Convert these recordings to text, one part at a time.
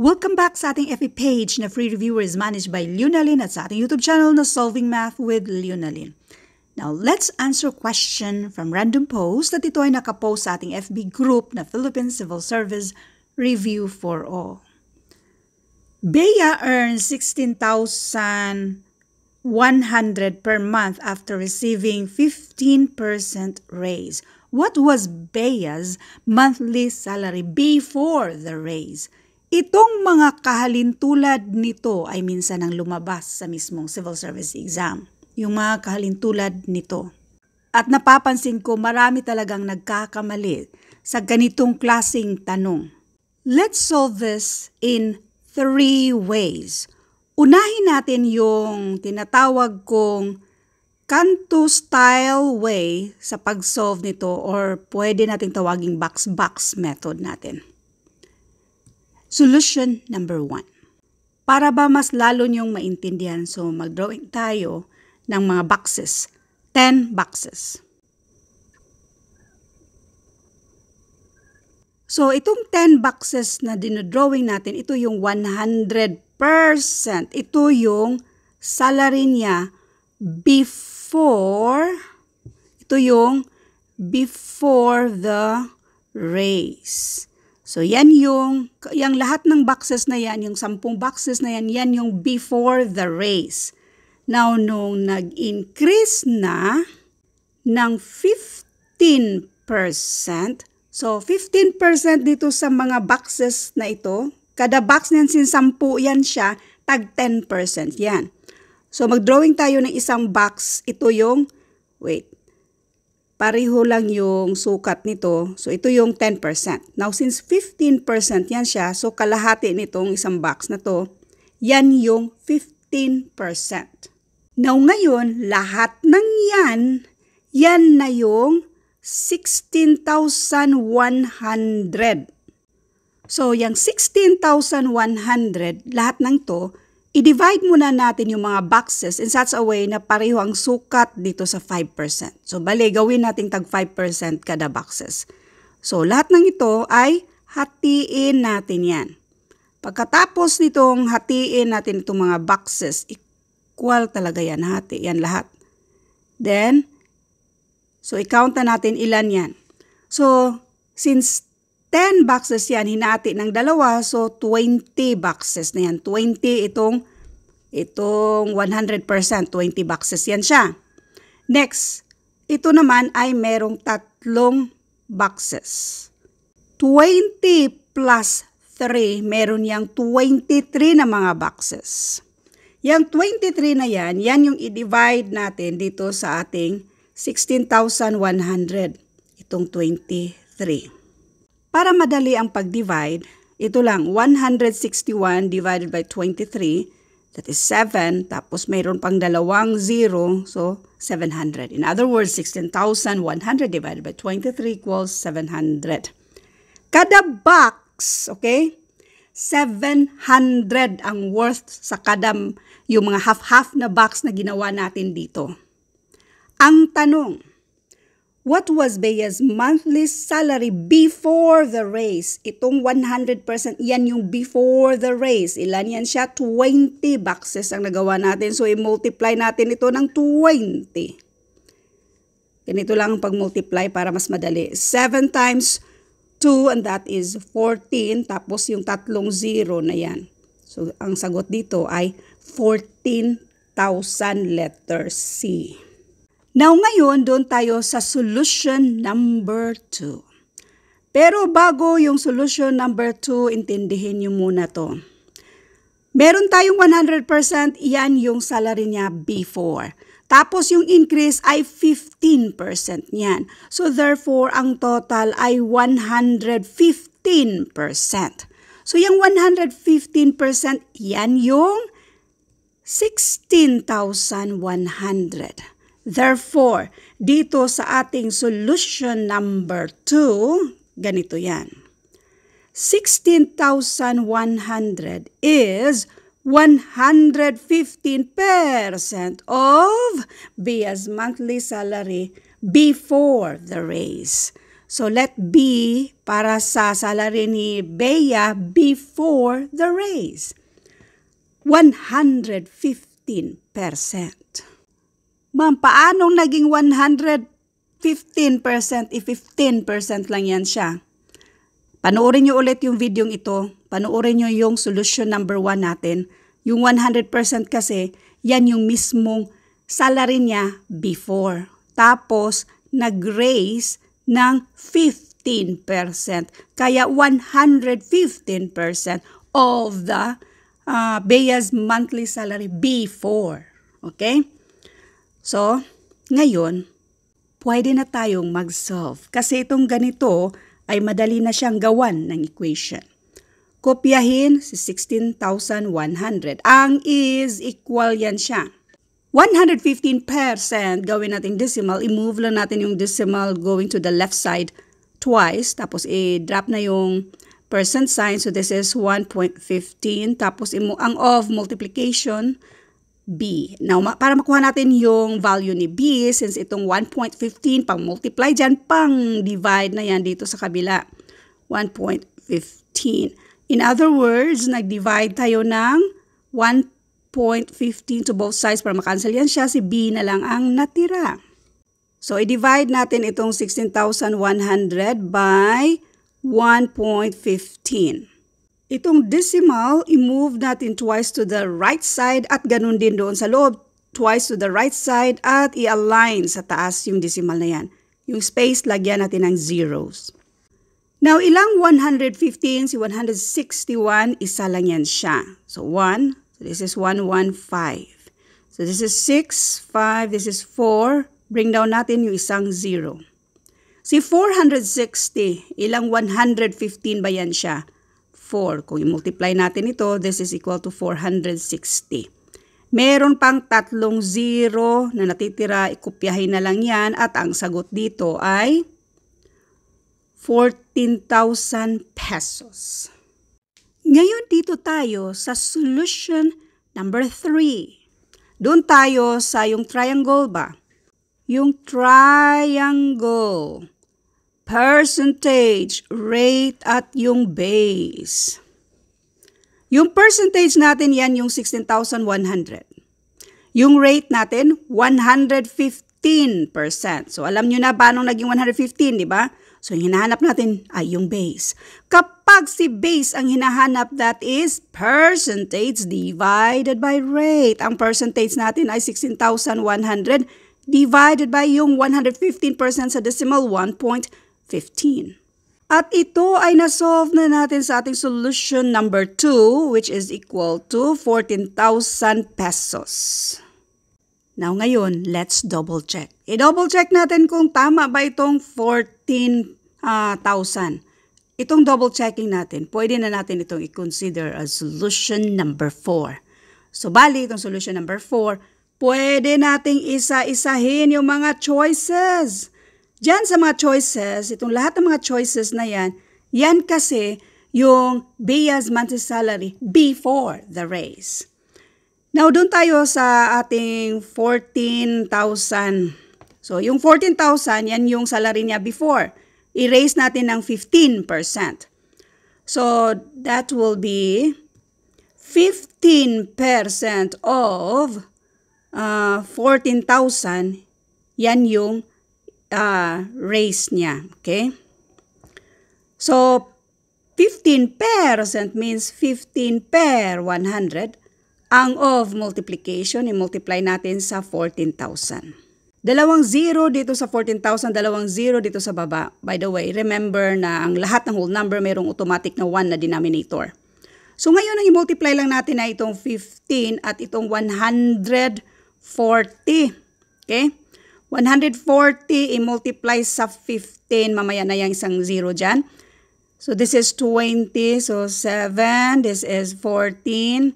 Welcome back sa ating FB page na free reviewer is managed by Lunalyn at sa ating YouTube channel na Solving Math with Lunalyn. Now, let's answer question from random post at ito ay nakapost sa ating FB group na Philippine Civil Service Review for All. Bea earns 16,100 per month after receiving 15% raise. What was Bea's monthly salary before the raise? Itong mga kahalintulad nito ay minsan ang lumabas sa mismong civil service exam. Yung mga kahalintulad nito. At napapansin ko marami talagang nagkakamali sa ganitong klasing tanong. Let's solve this in three ways. Unahin natin yung tinatawag kong Kanto style way sa pag-solve nito or pwede nating tawaging box-box method natin. Solution number one. Para ba mas lalo niyong maintindihan, so mag-drawing tayo ng mga boxes. 10 boxes. So, itong 10 boxes na dinodrawing natin, ito yung 100%. Ito yung salary niya before, ito yung before the raise. So, yan yung, yung lahat ng boxes na yan, yung sampung boxes na yan, yan yung before the race. Now, nung nag-increase na ng 15%, so 15% dito sa mga boxes na ito, kada box niyan sin 10 yan siya, tag 10% yan. So, mag-drawing tayo ng isang box. Ito yung, wait, pareho lang yung sukat nito. So, ito yung 10%. Now, since 15% yan siya, so kalahati nitong isang box na to, yan yung 15%. Now, ngayon, lahat ng yan, yan na yung 16,100. So, yung 16,100, lahat ng to, I-divide muna natin yung mga boxes in such a way na pareho ang sukat dito sa 5%. So, bali, gawin natin tag 5% kada boxes. So, lahat ng ito ay hatiin natin yan. Pagkatapos nitong hatiin natin itong mga boxes, equal talaga yan, hati, yan lahat. Then, so i-count na natin ilan yan. So, since 10 boxes yan, hinati ng dalawa, so 20 boxes na yan. 20 itong, itong 100%, 20 boxes yan siya. Next, ito naman ay merong tatlong boxes. 20 plus 3, meron yang 23 na mga boxes. Yang 23 na yan, yan yung i-divide natin dito sa ating 16,100. Itong 23. Para madali ang pag-divide, ito lang, 161 divided by 23, that is 7, tapos mayroon pang dalawang 0, so 700. In other words, 16,100 divided by 23 equals 700. Kada box, okay, 700 ang worth sa kada yung mga half-half na box na ginawa natin dito. Ang tanong, What was Bea's monthly salary before the raise? Itong 100%, yan yung before the raise. Ilan yan siya? 20 boxes ang nagawa natin. So, i-multiply natin ito ng 20. Ganito lang ang pag-multiply para mas madali. 7 times 2 and that is 14. Tapos yung tatlong zero na yan. So, ang sagot dito ay 14,000 letter C. Now ngayon, doon tayo sa solution number 2. Pero bago yung solution number 2, intindihin nyo muna to. Meron tayong 100%, yan yung salary niya before. Tapos yung increase ay 15% niyan. So therefore, ang total ay 115%. So yung 115%, yan yung 16,100. Therefore, dito sa ating solution number 2, ganito yan. 16,100 is 115% of Bia's monthly salary before the raise. So let B para sa salary ni Bea before the raise. 115%. Ma'am, paanong naging 115% if 15% lang yan siya? Panoorin nyo ulit yung video ito. Panoorin nyo yung solution number 1 natin. Yung 100% kasi, yan yung mismong salary niya before. Tapos, nag-raise ng 15%. Kaya 115% of the uh, Bea's monthly salary before. Okay? So, ngayon, pwede na tayong mag-solve. Kasi itong ganito ay madali na siyang gawan ng equation. Kopyahin si 16,100. Ang is equal yan siya. 115% gawin natin decimal. I-move lang natin yung decimal going to the left side twice. Tapos i-drop na yung percent sign. So this is 1.15. Tapos ang of multiplication B. Now, para makuha natin yung value ni B, since itong 1.15, pang multiply dyan, pang divide na yan dito sa kabila. 1.15. In other words, nag-divide tayo ng 1.15 to both sides para makancel yan siya. Si B na lang ang natira. So, i-divide natin itong 16,100 by 1.15. Itong decimal, i-move natin twice to the right side at ganun din doon sa loob. Twice to the right side at i-align sa taas yung decimal na yan. Yung space, lagyan natin ng zeros. Now, ilang 115? Si 161, isa lang yan siya. So, 1. So, this is 115. So, this is 6, 5, this is 4. Bring down natin yung isang 0. Si 460, ilang 115 ba yan siya? 4. Kung i-multiply natin ito, this is equal to 460. Meron pang tatlong zero na natitira, ikupyahin na lang yan at ang sagot dito ay 14,000 pesos. Ngayon dito tayo sa solution number 3. Doon tayo sa yung triangle ba? Yung triangle percentage rate at yung base. Yung percentage natin yan yung 16,100. Yung rate natin 115%. So alam nyo na paano naging 115, di ba? So yung hinahanap natin ay yung base. Kapag si base ang hinahanap, that is percentage divided by rate. Ang percentage natin ay 16,100 divided by yung 115% sa decimal 1.15. 15. At ito ay nasolve na natin sa ating solution number 2 which is equal to 14,000 pesos. Now ngayon, let's double check. I-double check natin kung tama ba itong 14,000. Itong double checking natin, pwede na natin itong i-consider as solution number 4. So bali, itong solution number 4, pwede nating isa-isahin yung mga choices. Diyan sa mga choices, itong lahat ng mga choices na yan, yan kasi yung Bea's monthly salary before the raise. Now, doon tayo sa ating 14,000. So, yung 14,000, yan yung salary niya before. I-raise natin ng 15%. So, that will be 15% of uh, 14,000. Yan yung uh, race niya. Okay? So, 15 percent means 15 per 100. Ang of multiplication, i-multiply natin sa 14,000. Dalawang zero dito sa 14,000, dalawang zero dito sa baba. By the way, remember na ang lahat ng whole number mayroong automatic na 1 na denominator. So ngayon ang i-multiply lang natin na itong 15 at itong 140. Okay? 140 i-multiply sa 15. Mamaya na yung isang 0 dyan. So, this is 20. So, 7. This is 14.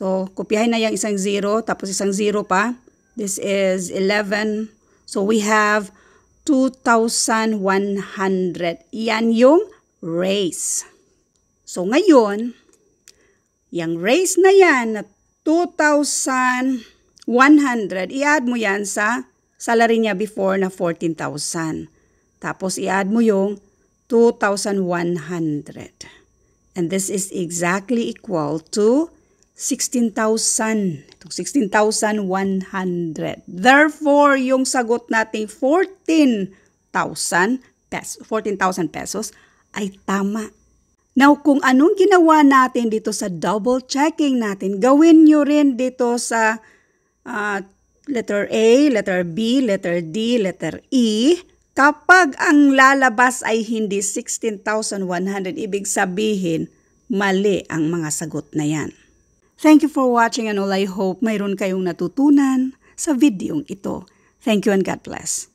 So, kopyahin na yung isang 0. Tapos isang 0 pa. This is 11. So, we have 2,100. Yan yung race. So, ngayon, yung race na yan na 2,100, i-add mo yan sa salary niya before na 14,000. Tapos i-add mo yung 2,100. And this is exactly equal to 16,000. Itong 16,100. Therefore, yung sagot nating 14,000 pesos, 14,000 pesos ay tama. Now, kung anong ginawa natin dito sa double checking natin, gawin nyo rin dito sa ah, letter A, letter B, letter D, letter E. Kapag ang lalabas ay hindi 16,100, ibig sabihin, mali ang mga sagot na yan. Thank you for watching and all I hope mayroon kayong natutunan sa videong ito. Thank you and God bless.